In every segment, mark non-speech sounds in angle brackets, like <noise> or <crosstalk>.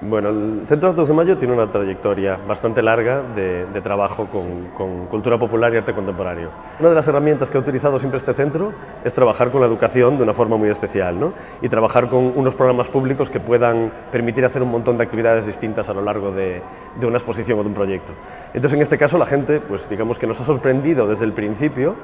Bueno, el Centro de Artes de Mayo tiene una trayectoria bastante larga de, trabajo con, cultura popular y arte contemporáneo. Una de las herramientas que ha utilizado siempre este centro es trabajar con la educación de una forma muy especial ¿no? y trabajar con unos programas públicos que puedan permitir hacer un montón de actividades distintas a lo largo de, de una exposición o de un proyecto. Entonces, en este caso, la gente, pues digamos que nos ha sorprendido desde el principio,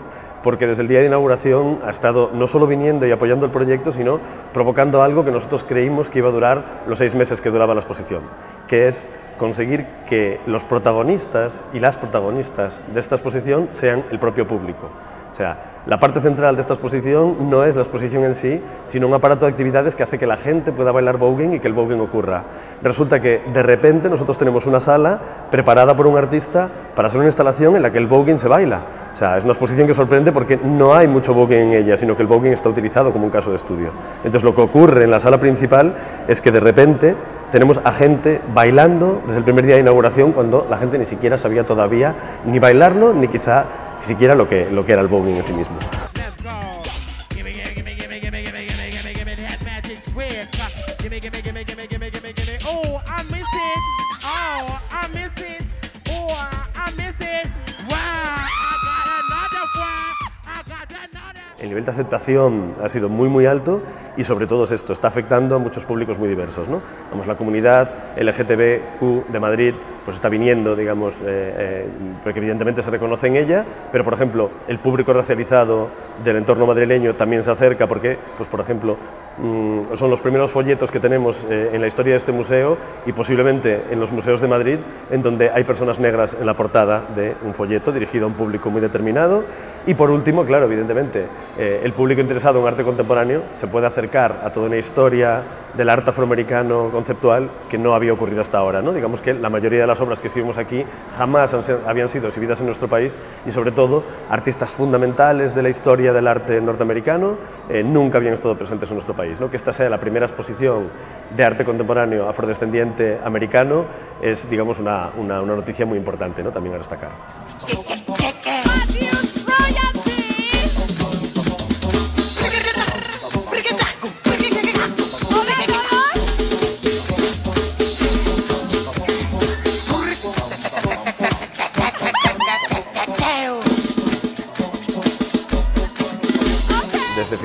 porque desde el día de inauguración ha estado no solo viniendo y apoyando el proyecto, sino provocando algo que nosotros creímos que iba a durar los seis meses que duraba la exposición, que es conseguir que los protagonistas y las protagonistas de esta exposición sean el propio público. O sea, la parte central de esta exposición no es la exposición en sí, sino un aparato de actividades que hace que la gente pueda bailar voguing y que el voguing ocurra. Resulta que de repente nosotros tenemos una sala preparada por un artista para hacer una instalación en la que el voguing se baila. O sea, es una exposición que sorprende porque no hay mucho voguing en ella, sino que el voguing está utilizado como un caso de estudio. Entonces lo que ocurre en la sala principal es que de repente tenemos a gente bailando desde el primer día de inauguración cuando la gente ni siquiera sabía todavía ni bailarlo ni quizá siquiera lo que, lo que era el voguing en sí mismo. El nivel de aceptación ha sido muy muy alto y sobre todo es esto, está afectando a muchos públicos muy diversos. ¿no? Vamos, la comunidad LGTBQ de Madrid pues está viniendo, digamos, eh, eh, porque evidentemente se reconoce en ella, pero por ejemplo el público racializado del entorno madrileño también se acerca porque, pues por ejemplo, mm, son los primeros folletos que tenemos eh, en la historia de este museo y posiblemente en los museos de Madrid en donde hay personas negras en la portada de un folleto dirigido a un público muy determinado y por último, claro, evidentemente, el público interesado en arte contemporáneo se puede hacer a toda una historia del arte afroamericano conceptual que no había ocurrido hasta ahora. ¿no? Digamos que la mayoría de las obras que exhibimos aquí jamás habían sido exhibidas en nuestro país y sobre todo artistas fundamentales de la historia del arte norteamericano eh, nunca habían estado presentes en nuestro país. ¿no? Que esta sea la primera exposición de arte contemporáneo afrodescendiente americano es digamos, una, una, una noticia muy importante ¿no? también a destacar.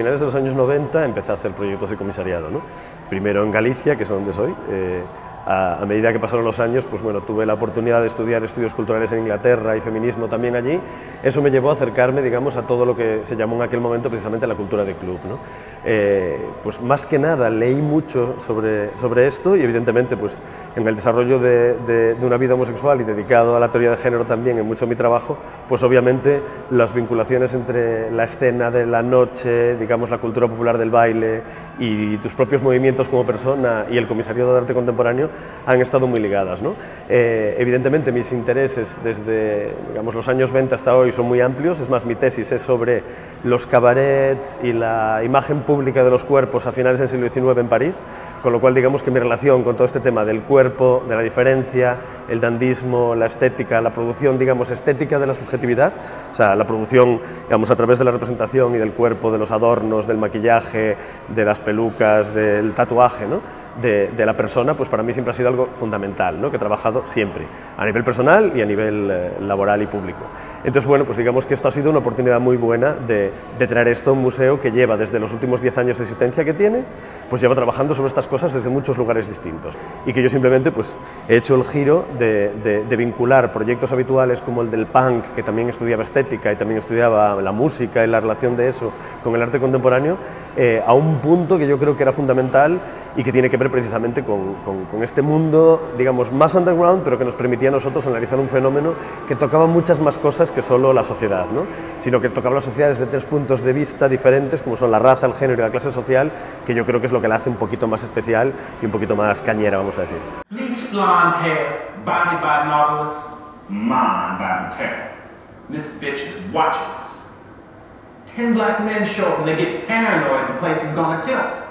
Finales de los años 90 empecé a hacer proyectos de comisariado. Primero en Galicia, que es donde soy. Eh, a, medida que pasaron los años, pues bueno, tuve la oportunidad de estudiar estudios culturales en Inglaterra y feminismo también allí. Eso me llevó a acercarme, digamos, a todo lo que se llamó en aquel momento precisamente la cultura de club. ¿no? Eh, pues más que nada leí mucho sobre, sobre esto y evidentemente pues en el desarrollo de, de, de, una vida homosexual y dedicado a la teoría de género también en mucho de mi trabajo, pues obviamente las vinculaciones entre la escena de la noche, digamos la cultura popular del baile y tus propios movimientos como persona y el comisariado de arte contemporáneo han estado muy ligadas. ¿no? Eh, evidentemente mis intereses desde digamos, los años 20 hasta hoy son muy amplios, es más, mi tesis es sobre los cabarets y la imagen pública de los cuerpos a finales del siglo XIX en París, con lo cual digamos que mi relación con todo este tema del cuerpo, de la diferencia, el dandismo, la estética, la producción digamos estética de la subjetividad, o sea, la producción digamos a través de la representación y del cuerpo, de los adornos, del maquillaje, de las pelucas, del tatuaje, ¿no? De, la persona, pues para mí siempre ha sido algo fundamental, ¿no? que he trabajado siempre, a nivel personal y a nivel eh, laboral y público. Entonces, bueno, pues digamos que esto ha sido una oportunidad muy buena de, de, traer esto a un museo que lleva desde los últimos 10 años de existencia que tiene, pues lleva trabajando sobre estas cosas desde muchos lugares distintos. Y que yo simplemente pues, he hecho el giro de vincular proyectos habituales como el del punk, que también estudiaba estética y también estudiaba la música y la relación de eso con el arte contemporáneo, eh, a un punto que yo creo que era fundamental y que tiene que ver precisamente con, con, con este mundo, digamos, más underground, pero que nos permitía a nosotros analizar un fenómeno que tocaba muchas más cosas que solo la sociedad, ¿no? sino que tocaba la sociedad desde tres puntos de vista diferentes, como son la raza, el género y la clase social, que yo creo que es lo que la hace un poquito más especial y un poquito más cañera, vamos a decir. Bleach blonde hair, body by Nautilus, mind by Mattel. This bitch is watching us. Ten black men show up and they get paranoid the place is gonna tilt.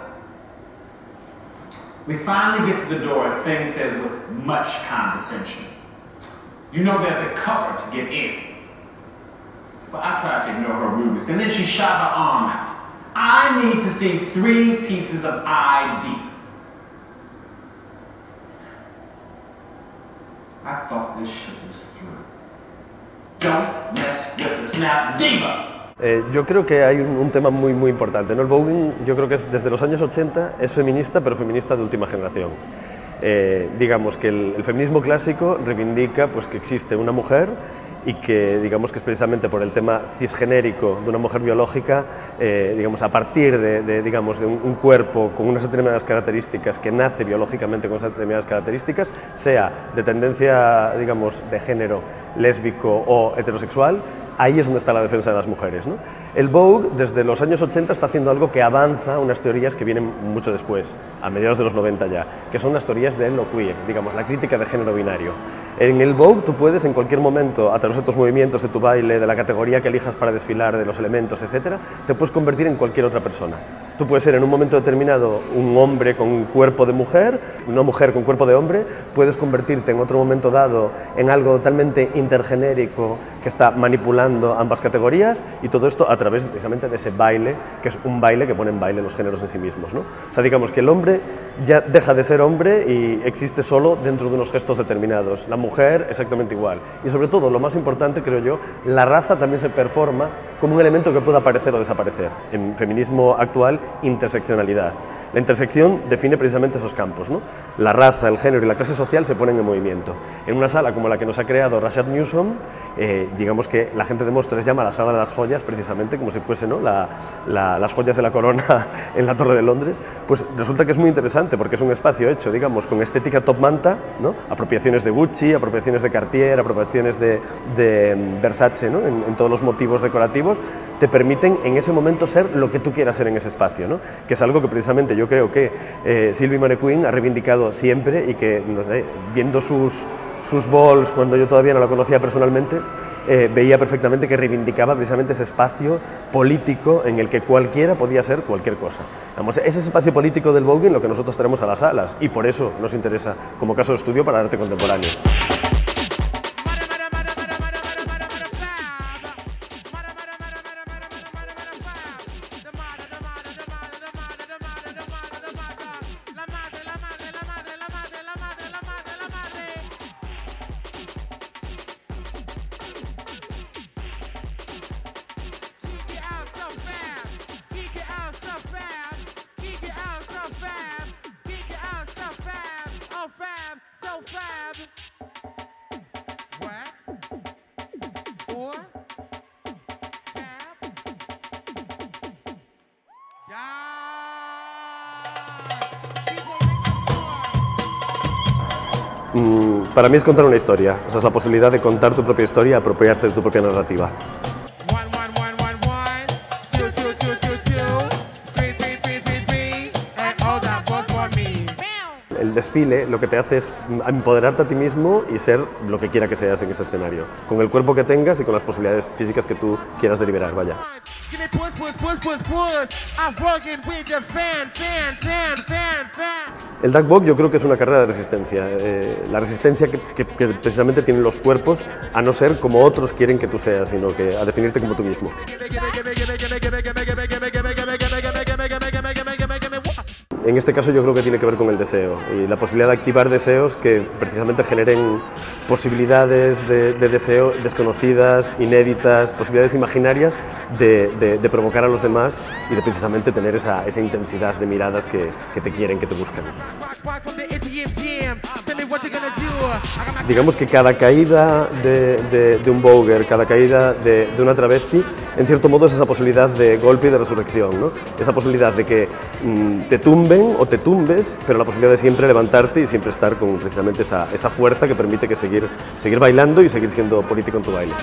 We finally get to the door and Thing says with much condescension, You know there's a cover to get in. But I tried to ignore her rudeness, and then she shot her arm out. I need to see three pieces of ID. I thought this shit was through. Don't mess with the snap diva. Eh, yo creo que hay un, un, tema muy, muy importante. ¿no? El voguing, yo creo que es, desde los años 80 es feminista, pero feminista de última generación. Eh, digamos que el, el, feminismo clásico reivindica pues, que existe una mujer y que digamos que es precisamente por el tema cisgenérico de una mujer biológica, eh, digamos a partir de, de digamos, de un, un, cuerpo con unas determinadas características que nace biológicamente con esas determinadas características, sea de tendencia digamos de género lésbico o heterosexual, ahí es donde está la defensa de las mujeres. ¿no? El Vogue, desde los años 80, está haciendo algo que avanza unas teorías que vienen mucho después, a mediados de los 90 ya, que son las teorías de lo queer, digamos, la crítica de género binario. En el Vogue tú puedes en cualquier momento, a través de tus movimientos, de tu baile, de la categoría que elijas para desfilar, de los elementos, etc., te puedes convertir en cualquier otra persona. Tú puedes ser en un momento determinado un hombre con cuerpo de mujer, una mujer con cuerpo de hombre, puedes convertirte en otro momento dado en algo totalmente intergenérico que está manipulando ambas categorías y todo esto a través precisamente de ese baile, que es un baile que pone en baile los géneros en sí mismos. ¿no? O sea, digamos que el hombre ya deja de ser hombre y existe solo dentro de unos gestos determinados. La mujer exactamente igual. Y sobre todo, lo más importante, creo yo, la raza también se performa como un elemento que puede aparecer o desaparecer. En feminismo actual, interseccionalidad. La intersección define precisamente esos campos. ¿no? La raza, el género y la clase social se ponen en movimiento. En una sala como la que nos ha creado Rashad Newsom, eh, digamos que la gente de Móstoles llama la sala de las joyas, precisamente, como si fuese la, la, las joyas de la corona <laughs> en la Torre de Londres, pues resulta que es muy interesante porque es un espacio hecho, digamos, con estética top manta, ¿no? apropiaciones de Gucci, apropiaciones de Cartier, apropiaciones de, de Versace, en, todos los motivos decorativos, te permiten en ese momento ser lo que tú quieras ser en ese espacio, ¿no? que es algo que precisamente yo creo que eh, Sylvie Manequin ha reivindicado siempre y que, no viendo sus sus balls cuando yo todavía no la conocía personalmente, eh, veía perfectamente que reivindicaba precisamente ese espacio político en el que cualquiera podía ser cualquier cosa. Vamos, ese espacio político del voguing lo que nosotros tenemos a las salas y por eso nos interesa como caso de estudio para arte contemporáneo. Para mí es contar una historia, o sea, es la posibilidad de contar tu propia historia, apropiarte de tu propia narrativa. Desfile lo que te hace es empoderarte a ti mismo y ser lo que quiera que seas en ese escenario, con el cuerpo que tengas y con las posibilidades físicas que tú quieras deliberar, vaya. El duckbox yo creo que es una carrera de resistencia, eh, la resistencia que, que, que, precisamente tienen los cuerpos a no ser como otros quieren que tú seas, sino que a definirte como tú mismo. En este caso yo creo que tiene que ver con el deseo y la posibilidad de activar deseos que precisamente generen posibilidades de, de deseo desconocidas, inéditas, posibilidades imaginarias de, de, de, provocar a los demás y de precisamente tener esa, esa intensidad de miradas que, que te quieren, que te buscan. Digamos que cada caída de, de, de un boger, cada caída de, de, una travesti, en cierto modo es esa posibilidad de golpe y de resurrección, ¿no? esa posibilidad de que mmm, te o te tumbes, pero la posibilidad de siempre levantarte y siempre estar con precisamente esa, esa fuerza que permite que seguir, seguir bailando y seguir siendo político en tu baile.